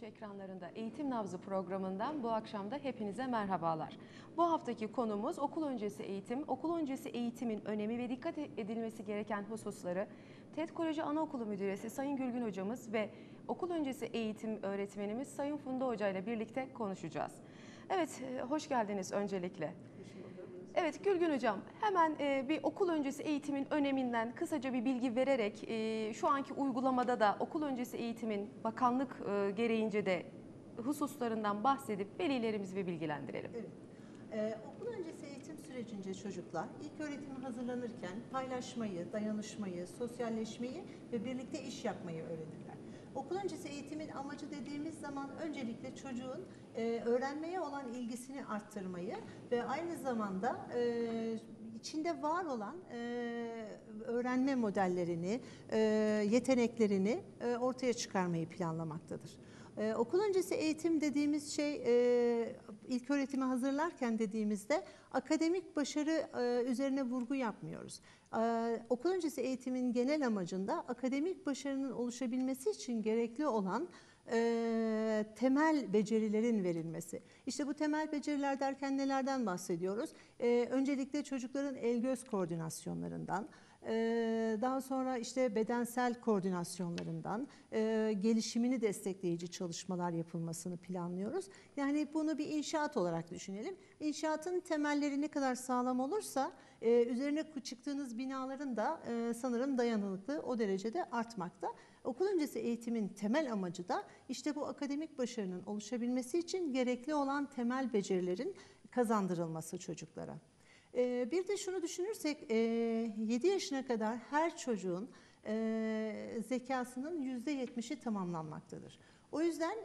Boğaziçi ekranlarında Eğitim Nabzı programından bu akşam da hepinize merhabalar. Bu haftaki konumuz okul öncesi eğitim, okul öncesi eğitimin önemi ve dikkat edilmesi gereken hususları TED Koleji Anaokulu Müdüresi Sayın Gülgün Hocamız ve okul öncesi eğitim öğretmenimiz Sayın Funda Hoca ile birlikte konuşacağız. Evet, e, hoş geldiniz öncelikle. Evet Gülgün Hocam hemen e, bir okul öncesi eğitimin öneminden kısaca bir bilgi vererek e, şu anki uygulamada da okul öncesi eğitimin bakanlık e, gereğince de hususlarından bahsedip velilerimizi bir bilgilendirelim. Evet. Ee, okul öncesi eğitim sürecince çocuklar ilk öğretime hazırlanırken paylaşmayı, dayanışmayı, sosyalleşmeyi ve birlikte iş yapmayı öğrenirler. Okul öncesi eğitimin amacı dediğimiz zaman öncelikle çocuğun e, öğrenmeye olan ilgisini arttırmayı ve aynı zamanda e, içinde var olan e, öğrenme modellerini, e, yeteneklerini e, ortaya çıkarmayı planlamaktadır. Ee, okul öncesi eğitim dediğimiz şey e, ilk öğretime hazırlarken dediğimizde akademik başarı e, üzerine vurgu yapmıyoruz. Ee, okul öncesi eğitimin genel amacında akademik başarının oluşabilmesi için gerekli olan e, temel becerilerin verilmesi. İşte bu temel beceriler derken nelerden bahsediyoruz? E, öncelikle çocukların el-göz koordinasyonlarından, daha sonra işte bedensel koordinasyonlarından gelişimini destekleyici çalışmalar yapılmasını planlıyoruz. Yani bunu bir inşaat olarak düşünelim. İnşaatın temelleri ne kadar sağlam olursa üzerine çıktığınız binaların da sanırım dayanıklı o derecede artmakta. Okul öncesi eğitimin temel amacı da işte bu akademik başarının oluşabilmesi için gerekli olan temel becerilerin kazandırılması çocuklara. Ee, bir de şunu düşünürsek 7 yaşına kadar her çocuğun zekasının %70'i tamamlanmaktadır. O yüzden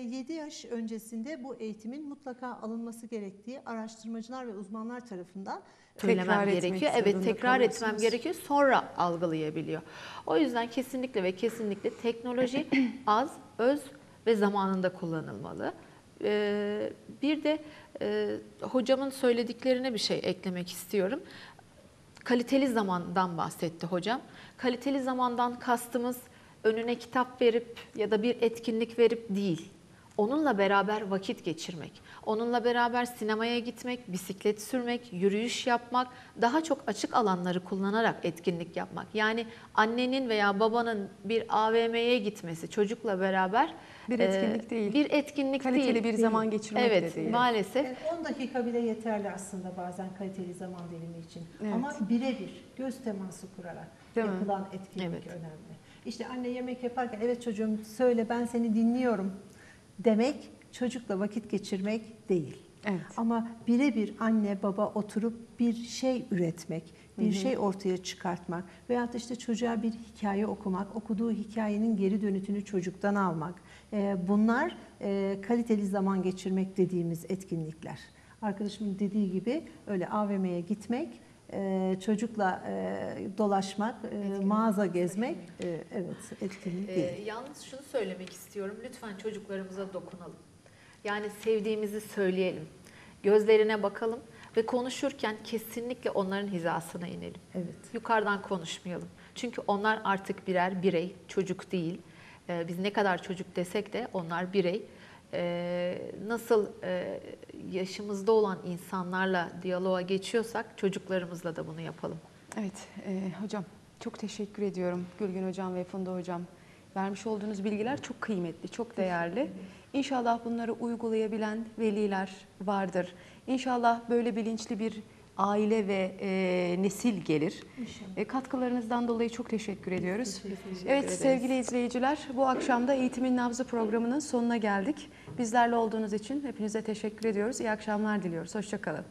7 yaş öncesinde bu eğitimin mutlaka alınması gerektiği araştırmacılar ve uzmanlar tarafından Tekrar gerekiyor. Evet tekrar etmem gerekiyor. Sonra algılayabiliyor. O yüzden kesinlikle ve kesinlikle teknoloji az, öz ve zamanında kullanılmalı. Ee, bir de e, hocamın söylediklerine bir şey eklemek istiyorum. Kaliteli zamandan bahsetti hocam. Kaliteli zamandan kastımız önüne kitap verip ya da bir etkinlik verip değil. Onunla beraber vakit geçirmek, onunla beraber sinemaya gitmek, bisiklet sürmek, yürüyüş yapmak, daha çok açık alanları kullanarak etkinlik yapmak. Yani annenin veya babanın bir AVM'ye gitmesi çocukla beraber Bir e, etkinlik değil. Bir etkinlik Kaliteli değil. bir zaman geçirmek de evet, değil. maalesef. Yani 10 dakika bile yeterli aslında bazen kaliteli zaman dilimi için. Evet. Ama birebir göz teması kurarak Değil mi? yapılan etkinlik Evet. önemli. İşte anne yemek yaparken evet çocuğum söyle ben seni dinliyorum demek çocukla vakit geçirmek değil. Evet. Ama birebir anne baba oturup bir şey üretmek, bir şey ortaya çıkartmak veyahut işte çocuğa bir hikaye okumak, okuduğu hikayenin geri dönütünü çocuktan almak. Ee, Bunlar e, kaliteli zaman geçirmek dediğimiz etkinlikler. Arkadaşımın dediği gibi öyle AVM'ye gitmek, e, çocukla e, dolaşmak, e, mağaza gezmek e, evet etkinlik değil. Yalnız şunu söylemek istiyorum. Lütfen çocuklarımıza dokunalım. Yani sevdiğimizi söyleyelim. Gözlerine bakalım ve konuşurken kesinlikle onların hizasına inelim. Evet. Yukarıdan konuşmayalım. Çünkü onlar artık birer birey, çocuk değil. Biz ne kadar çocuk desek de onlar birey. Ee, nasıl e, yaşımızda olan insanlarla diyaloğa geçiyorsak çocuklarımızla da bunu yapalım. Evet e, hocam çok teşekkür ediyorum Gülgün hocam ve Funda hocam. Vermiş olduğunuz bilgiler çok kıymetli, çok değerli. İnşallah bunları uygulayabilen veliler vardır. İnşallah böyle bilinçli bir aile ve e, nesil gelir. E, katkılarınızdan dolayı çok teşekkür ediyoruz. evet ederiz. sevgili izleyiciler bu akşam da Eğitimin Nabzı programının sonuna geldik. Bizlerle olduğunuz için hepinize teşekkür ediyoruz. İyi akşamlar diliyoruz. Hoşçakalın.